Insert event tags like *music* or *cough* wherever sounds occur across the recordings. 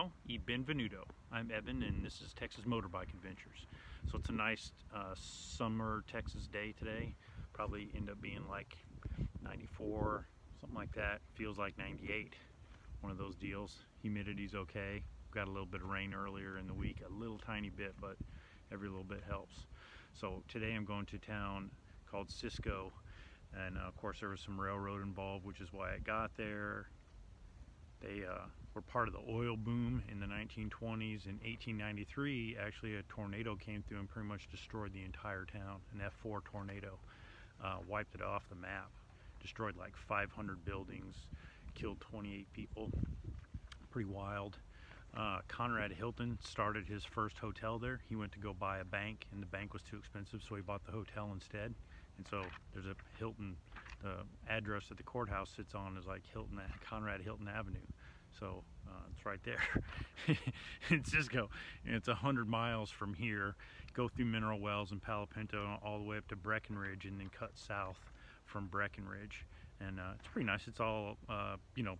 Ciao e benvenuto. I'm Evan and this is Texas Motorbike Adventures. So it's a nice uh, summer Texas day today. Probably end up being like 94, something like that. Feels like 98. One of those deals. Humidity's okay. Got a little bit of rain earlier in the week, a little tiny bit, but every little bit helps. So today I'm going to town called Cisco and uh, of course there was some railroad involved which is why I got there they uh, were part of the oil boom in the 1920s. In 1893, actually, a tornado came through and pretty much destroyed the entire town. An F4 tornado uh, wiped it off the map, destroyed like 500 buildings, killed 28 people. Pretty wild. Uh, Conrad Hilton started his first hotel there. He went to go buy a bank, and the bank was too expensive, so he bought the hotel instead. And so there's a Hilton the address that the courthouse sits on is like Hilton, Conrad Hilton Avenue. So uh, it's right there *laughs* in Cisco. And it's a hundred miles from here. Go through Mineral Wells and Palo Pinto all the way up to Breckenridge and then cut south from Breckenridge. And uh, it's pretty nice. It's all, uh, you know,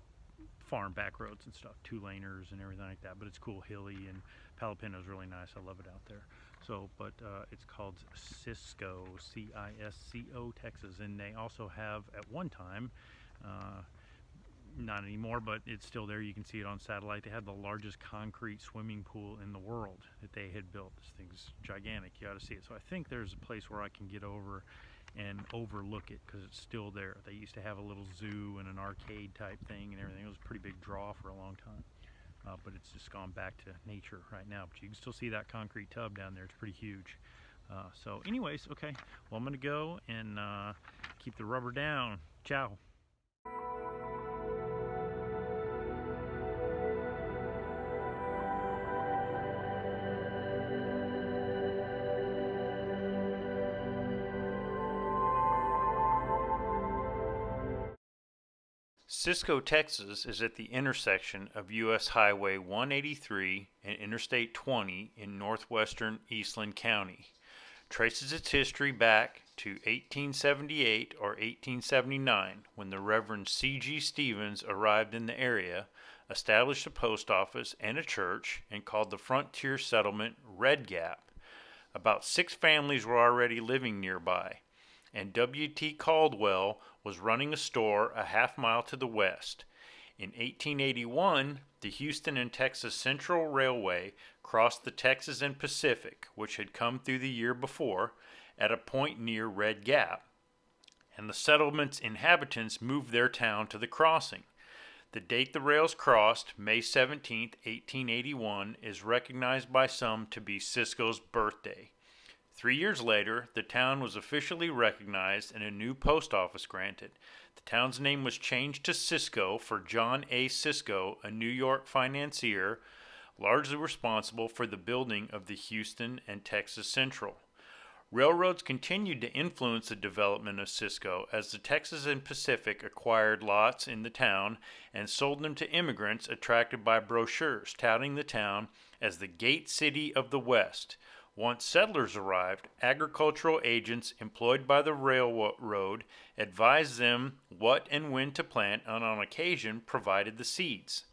farm back roads and stuff, two laners and everything like that. But it's cool, hilly, and Palo Pinto is really nice. I love it out there. So, but uh, it's called Cisco, C-I-S-C-O, Texas, and they also have at one time, uh, not anymore, but it's still there. You can see it on satellite. They had the largest concrete swimming pool in the world that they had built. This thing's gigantic. You ought to see it. So I think there's a place where I can get over and overlook it because it's still there. They used to have a little zoo and an arcade type thing and everything. It was a pretty big draw for a long time uh, but it's just gone back to nature right now. But you can still see that concrete tub down there. It's pretty huge. Uh, so anyways, okay, well I'm gonna go and uh, keep the rubber down. Ciao. Cisco, Texas is at the intersection of U.S. Highway 183 and Interstate 20 in northwestern Eastland County. Traces its history back to 1878 or 1879 when the Reverend C.G. Stevens arrived in the area, established a post office and a church, and called the frontier settlement Red Gap. About six families were already living nearby and W.T. Caldwell was running a store a half mile to the west. In 1881, the Houston and Texas Central Railway crossed the Texas and Pacific, which had come through the year before, at a point near Red Gap, and the settlement's inhabitants moved their town to the crossing. The date the rails crossed, May 17, 1881, is recognized by some to be Cisco's birthday. Three years later, the town was officially recognized and a new post office granted. The town's name was changed to Cisco for John A. Cisco, a New York financier, largely responsible for the building of the Houston and Texas Central. Railroads continued to influence the development of Cisco as the Texas and Pacific acquired lots in the town and sold them to immigrants attracted by brochures touting the town as the Gate City of the West. Once settlers arrived, agricultural agents employed by the railroad advised them what and when to plant and on occasion provided the seeds.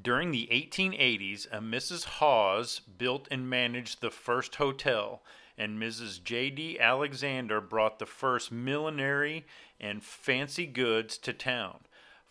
During the 1880s, a Mrs. Hawes built and managed the first hotel, and Mrs. J.D. Alexander brought the first millinery and fancy goods to town.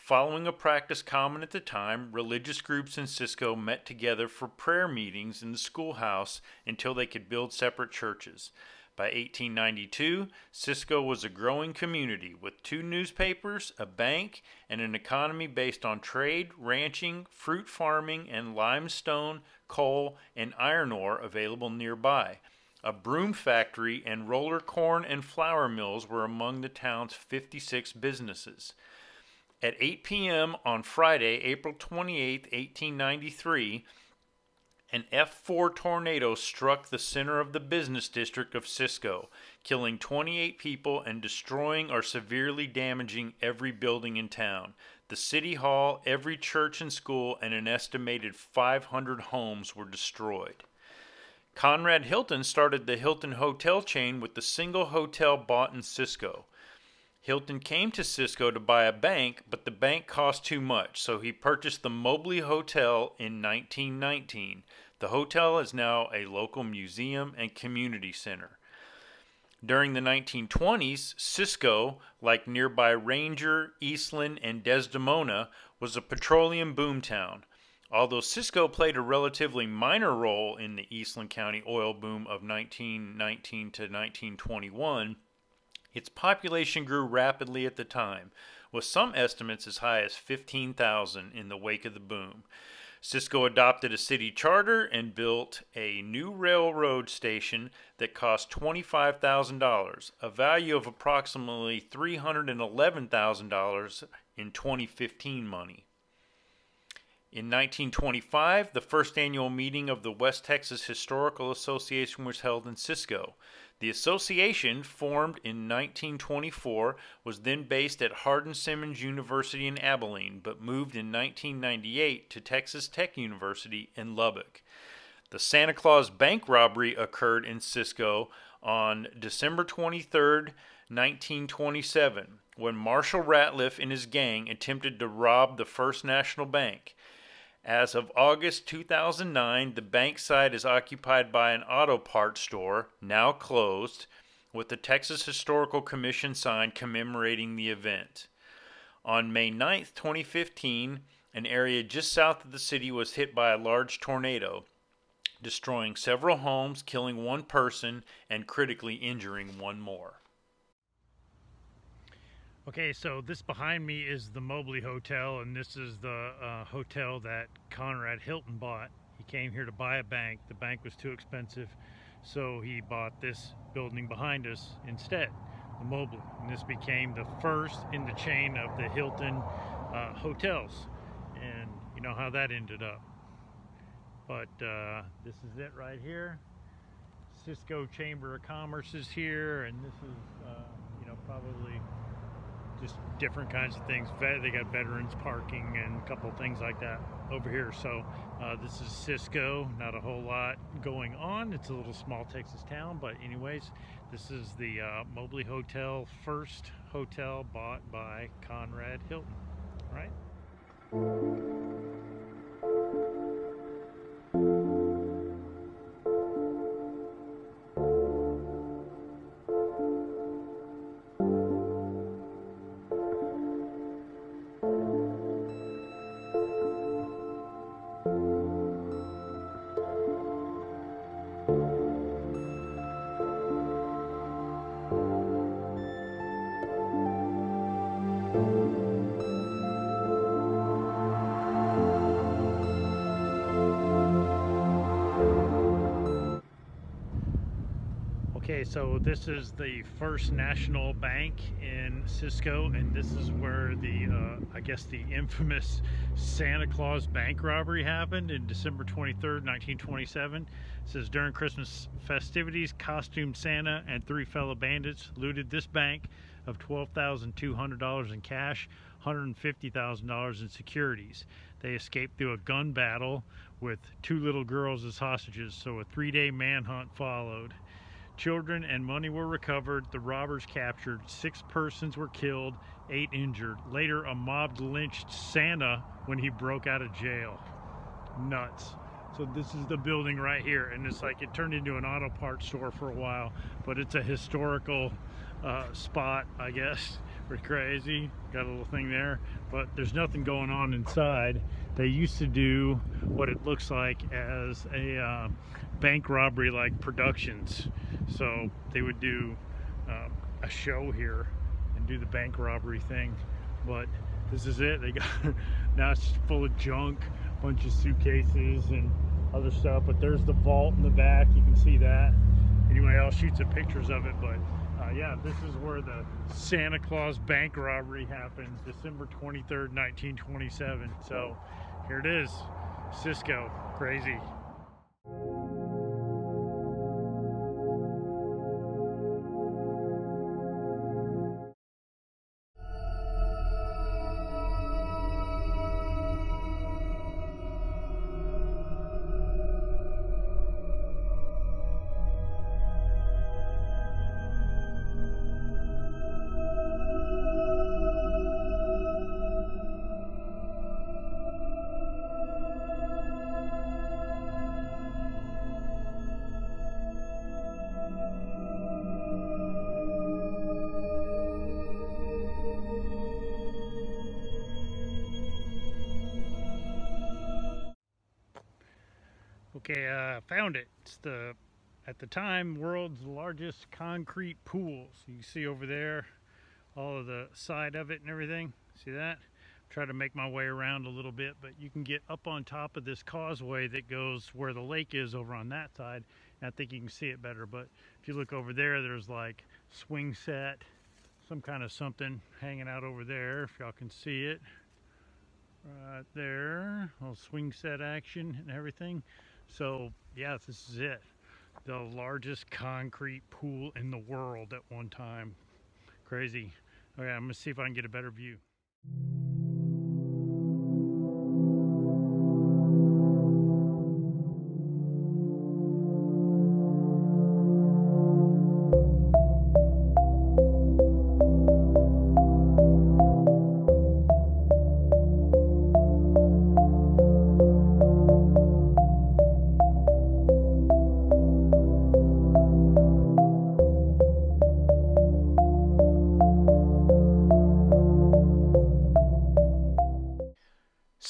Following a practice common at the time, religious groups in Cisco met together for prayer meetings in the schoolhouse until they could build separate churches. By 1892, Cisco was a growing community with two newspapers, a bank, and an economy based on trade, ranching, fruit farming, and limestone, coal, and iron ore available nearby. A broom factory and roller corn and flour mills were among the town's 56 businesses. At 8 p.m. on Friday, April 28, 1893, an F4 tornado struck the center of the business district of Cisco, killing 28 people and destroying or severely damaging every building in town. The city hall, every church and school, and an estimated 500 homes were destroyed. Conrad Hilton started the Hilton hotel chain with the single hotel bought in Cisco. Hilton came to Cisco to buy a bank, but the bank cost too much, so he purchased the Mobley Hotel in 1919. The hotel is now a local museum and community center. During the 1920s, Cisco, like nearby Ranger, Eastland, and Desdemona, was a petroleum boomtown. Although Cisco played a relatively minor role in the Eastland County oil boom of 1919 to 1921, its population grew rapidly at the time, with some estimates as high as 15,000 in the wake of the boom. Cisco adopted a city charter and built a new railroad station that cost $25,000, a value of approximately $311,000 in 2015 money. In 1925, the first annual meeting of the West Texas Historical Association was held in Cisco. The association, formed in 1924, was then based at Hardin Simmons University in Abilene, but moved in 1998 to Texas Tech University in Lubbock. The Santa Claus bank robbery occurred in Cisco on December 23, 1927, when Marshall Ratliff and his gang attempted to rob the First National Bank. As of August 2009, the bank site is occupied by an auto parts store, now closed, with the Texas Historical Commission sign commemorating the event. On May 9, 2015, an area just south of the city was hit by a large tornado, destroying several homes, killing one person, and critically injuring one more. Okay, so this behind me is the Mobley Hotel, and this is the uh, hotel that Conrad Hilton bought. He came here to buy a bank. The bank was too expensive, so he bought this building behind us instead, the Mobley. And this became the first in the chain of the Hilton uh, hotels. And you know how that ended up. But uh, this is it right here. Cisco Chamber of Commerce is here, and this is, uh, you know, probably just different kinds of things. They got veterans parking and a couple things like that over here. So uh, this is Cisco. Not a whole lot going on. It's a little small Texas town, but anyways, this is the uh, Mobley Hotel, first hotel bought by Conrad Hilton, right? Okay, so this is the first national bank in Cisco, and this is where the, uh, I guess, the infamous Santa Claus bank robbery happened in December 23rd, 1927. It says during Christmas festivities, costumed Santa and three fellow bandits looted this bank of $12,200 in cash, $150,000 in securities. They escaped through a gun battle with two little girls as hostages, so a three-day manhunt followed. Children and money were recovered. The robbers captured. Six persons were killed, eight injured. Later, a mob lynched Santa when he broke out of jail. Nuts. So this is the building right here, and it's like it turned into an auto parts store for a while, but it's a historical uh, spot, I guess. *laughs* We're crazy. Got a little thing there, but there's nothing going on inside. They used to do what it looks like as a uh, bank robbery like productions. So they would do uh, a show here and do the bank robbery thing. But this is it. They got *laughs* now it's full of junk, bunch of suitcases and other stuff. But there's the vault in the back. You can see that. Anyway, I'll shoot some pictures of it. But yeah, this is where the Santa Claus bank robbery happened, December 23rd, 1927. So here it is, Cisco, crazy. Found it. It's the, at the time, world's largest concrete pool. So you see over there, all of the side of it and everything. See that? Try to make my way around a little bit, but you can get up on top of this causeway that goes where the lake is over on that side. And I think you can see it better, but if you look over there, there's like swing set, some kind of something hanging out over there, if y'all can see it. Right there, little swing set action and everything. So yeah, this is it. The largest concrete pool in the world at one time. Crazy. Okay, I'm gonna see if I can get a better view.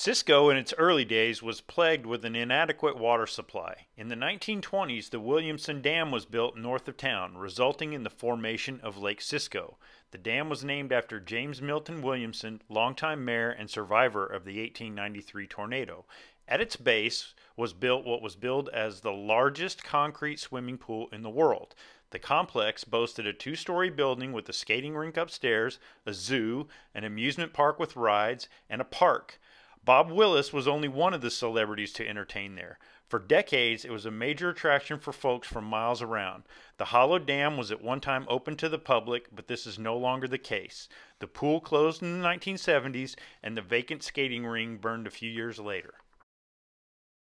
Cisco in its early days was plagued with an inadequate water supply. In the 1920s, the Williamson Dam was built north of town, resulting in the formation of Lake Cisco. The dam was named after James Milton Williamson, longtime mayor and survivor of the 1893 tornado. At its base was built what was billed as the largest concrete swimming pool in the world. The complex boasted a two story building with a skating rink upstairs, a zoo, an amusement park with rides, and a park. Bob Wills was only one of the celebrities to entertain there. For decades, it was a major attraction for folks from miles around. The Hollow Dam was at one time open to the public, but this is no longer the case. The pool closed in the 1970s, and the vacant skating ring burned a few years later.